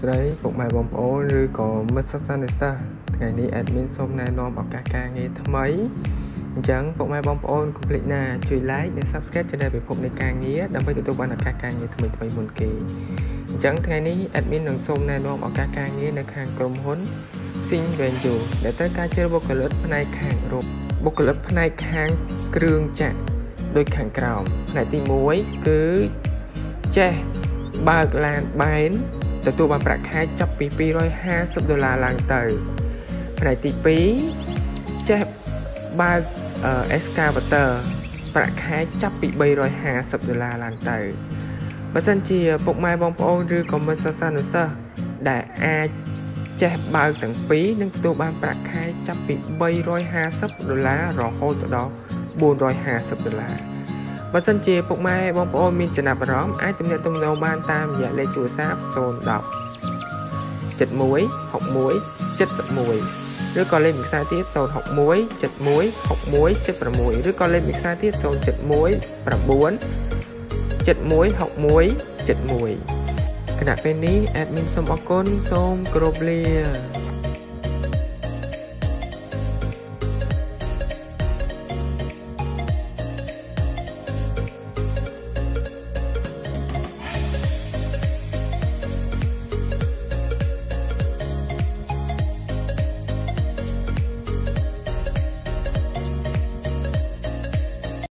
ស្តីពុកម៉ែបងប្អូនឬក៏មិត្តសិស្សនិស្សិតថ្ងៃនេះ admin សូមណែនាំឱកាសការងារថ្មីអញ្ចឹងពុកម៉ែបងប្អូនកុំភ្លេចណាជួយ like និង subscribe Channel ពិភពនៃការងារដើម្បីទទួលបានឱកាសការងារថ្មីថ្មីមុនគេអញ្ចឹងថ្ងៃនេះ admin នឹងសូមណែនាំឱកាសការងារនៅខាងក្រុមហ៊ុន Sing Venture ដែលត្រូវការជ្រើសបុគ្គលិកផ្នែកខាងរົບបុគ្គលិកផ្នែកខាងគ្រឿងចាក់ដូចខាងក្រោមផ្នែកទី1គឺចេះបើកឡានបែន ទទួលបានប្រាក់ខែចាប់ពី250ដុល្លារឡើងទៅផ្នែកទី2ចេះបើក excavator ប្រាក់ខែចាប់ពី350ដុល្លារឡើងទៅបើសិនជាពុកម៉ែបងប្អូនឬក៏មិត្តសិស្សនុសិស្សដែលអាចចេះបើកទាំងពីរនឹងទទួលបានប្រាក់ខែចាប់ពី350ដុល្លាររហូតដល់450ដុល្លារ បើសិនជាពុកម៉ែបងប្អូនមានចំណាប់អារម្មណ៍អាចទំនាក់ទំនងបានតាមរយៈលេខទូរស័ព្ទ010 71 61 71ឬក៏លេខមួយខ្សែទៀត061 71 61 76ឬក៏លេខមួយខ្សែទៀត071 9 71 61 71គណៈពេលនេះ admin សូមអរគុណសូមគោរពលា